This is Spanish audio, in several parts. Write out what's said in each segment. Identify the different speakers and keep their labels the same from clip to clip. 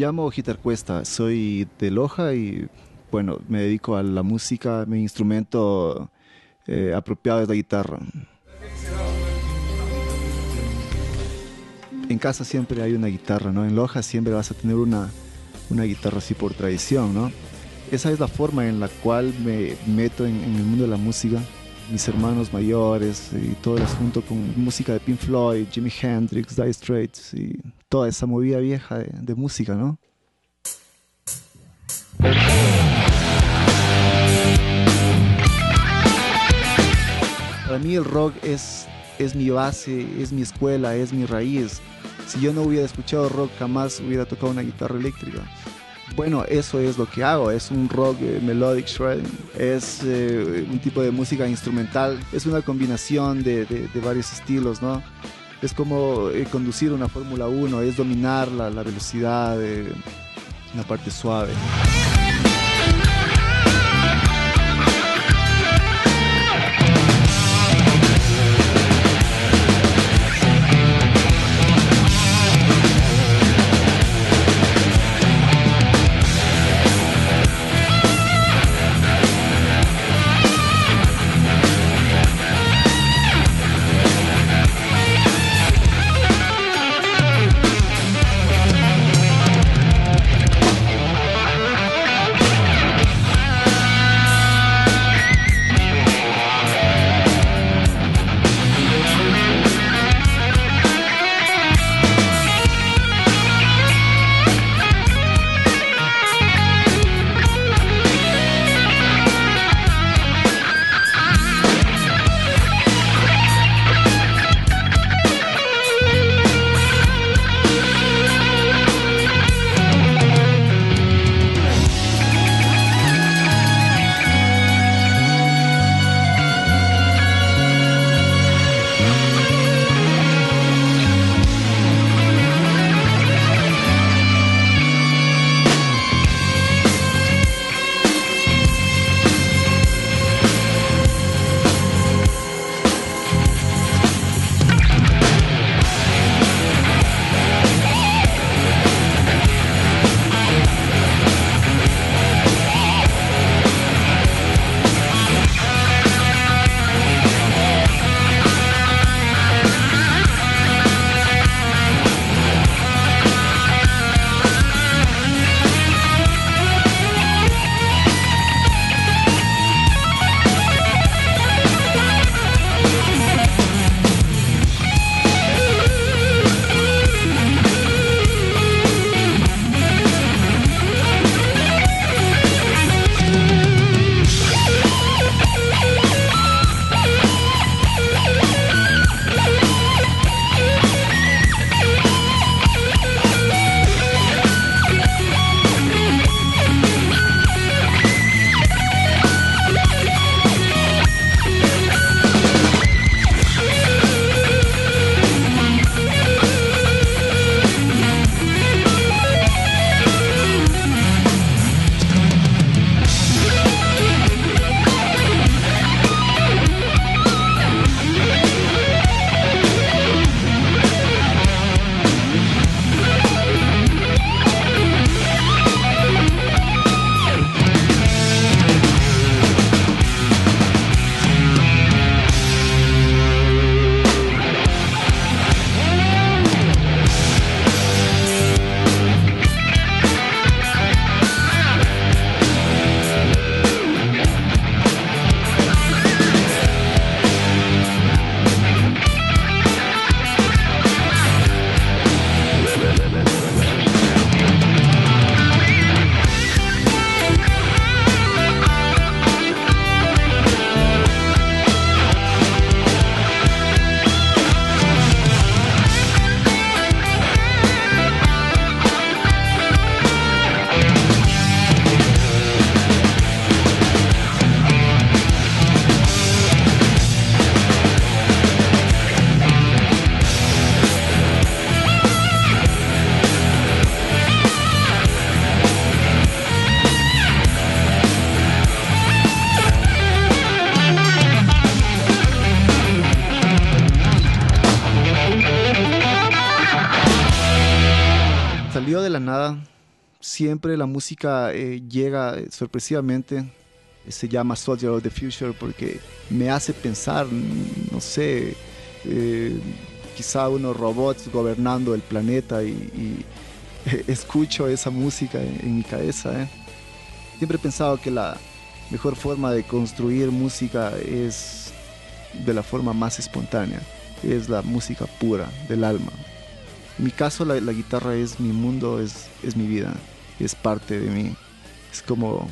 Speaker 1: Llamo Gitar Cuesta, soy de Loja y bueno, me dedico a la música, mi instrumento eh, apropiado es la guitarra. En casa siempre hay una guitarra, ¿no? En Loja siempre vas a tener una, una guitarra así por tradición, ¿no? Esa es la forma en la cual me meto en, el mundo de la música. Mis hermanos mayores y todo el asunto con música de Pink Floyd, Jimi Hendrix, Dire Straits y toda esa movida vieja de, de música, ¿no? Para mí el rock es, es mi base, es mi escuela, es mi raíz. Si yo no hubiera escuchado rock, jamás hubiera tocado una guitarra eléctrica. Bueno, eso es lo que hago, es un rock eh, melodic shred, es eh, un tipo de música instrumental, es una combinación de, varios estilos, ¿no? Es como eh, conducir una Fórmula 1, es dominar la velocidad, la parte suave. De la nada siempre la música eh, llega sorpresivamente. Se llama Soldier of the Future porque me hace pensar, no sé, eh, quizá unos robots gobernando el planeta y, escucho esa música en, mi cabeza. ¿eh? Siempre he pensado que la mejor forma de construir música es de la forma más espontánea, es la música pura del alma. En mi caso la, guitarra es mi mundo, es, es mi vida, es parte de mí, es como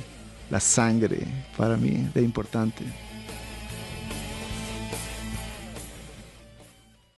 Speaker 1: la sangre para mí de importante.